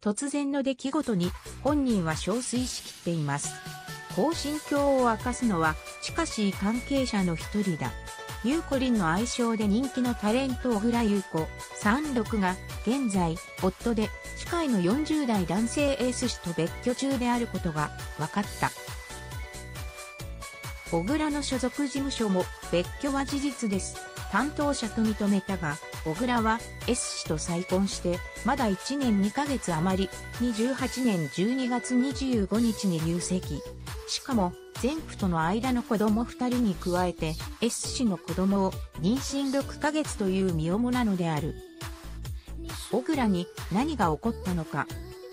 突然の出来事に本人は憔悴しきっています。こう心境を明かすのは近しい関係者の一人だ。ゆうこりんの愛称で人気のタレント小倉優子36が現在夫で司会の40代男性エース氏と別居中であることが分かった。小倉の所属事務所も別居は事実です。担当者と認めたが、小倉は S 氏と再婚してまだ1年2ヶ月余り、28年12月25日に入籍。しかも、前夫との間の子供2人に加えて S 氏の子供を妊娠6ヶ月という身重なのである。小倉に何が起こったのか。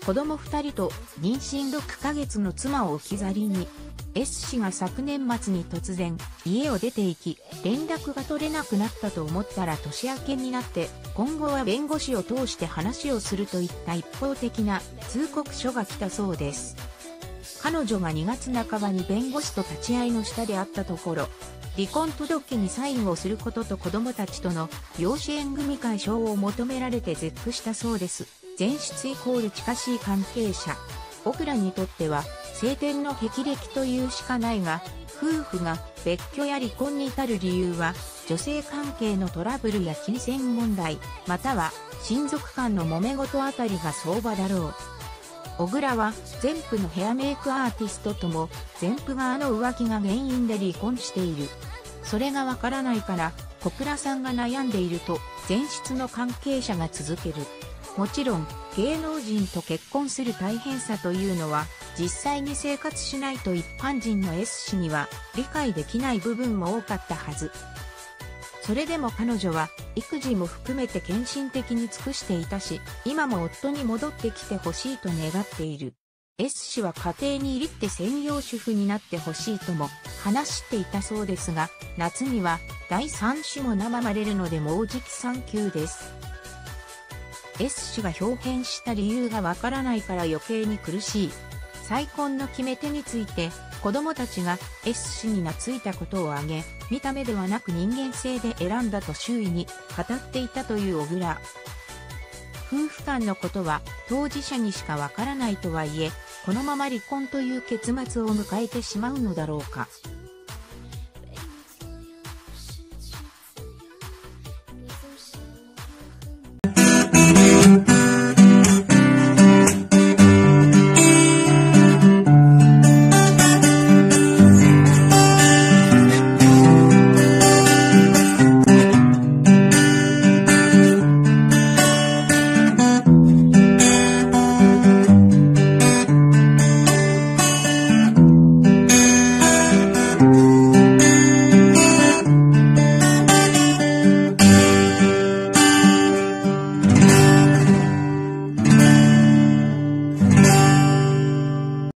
子供2人と妊娠6ヶ月の妻を置き去りに S 氏が昨年末に突然家を出て行き連絡が取れなくなったと思ったら年明けになって今後は弁護士を通して話をするといった一方的な通告書が来たそうです。彼女が2月半ばに弁護士と立ち会いの下で会ったところ離婚届にサインをすることと子供たちとの養子縁組会証を求められて絶句したそうです。前出イコール近しい関係者。僕らにとっては晴天の霹靂というしかないが、夫婦が別居や離婚に至る理由は、女性関係のトラブルや金銭問題、または親族間の揉め事あたりが相場だろう。小倉は前夫のヘアメイクアーティストとも前夫側の浮気が原因で離婚している。それがわからないから小倉さんが悩んでいると前室の関係者が続ける。もちろん芸能人と結婚する大変さというのは実際に生活しないと一般人の S 氏には理解できない部分も多かったはず。それでも彼女は育児も含めて献身的に尽くしていたし、今も夫に戻ってきてほしいと願っている。S 氏は家庭に入って専業主婦になってほしいとも話していたそうですが、夏には第3子も生まれるのでもうじき産休です。S 氏が表変した理由がわからないから余計に苦しい。再婚の決め手について、子供たちが S 氏に懐いたことを挙げ、見た目ではなく人間性で選んだと周囲に語っていたという小倉。夫婦間のことは当事者にしかわからないとはいえ、このまま離婚という結末を迎えてしまうのだろうか。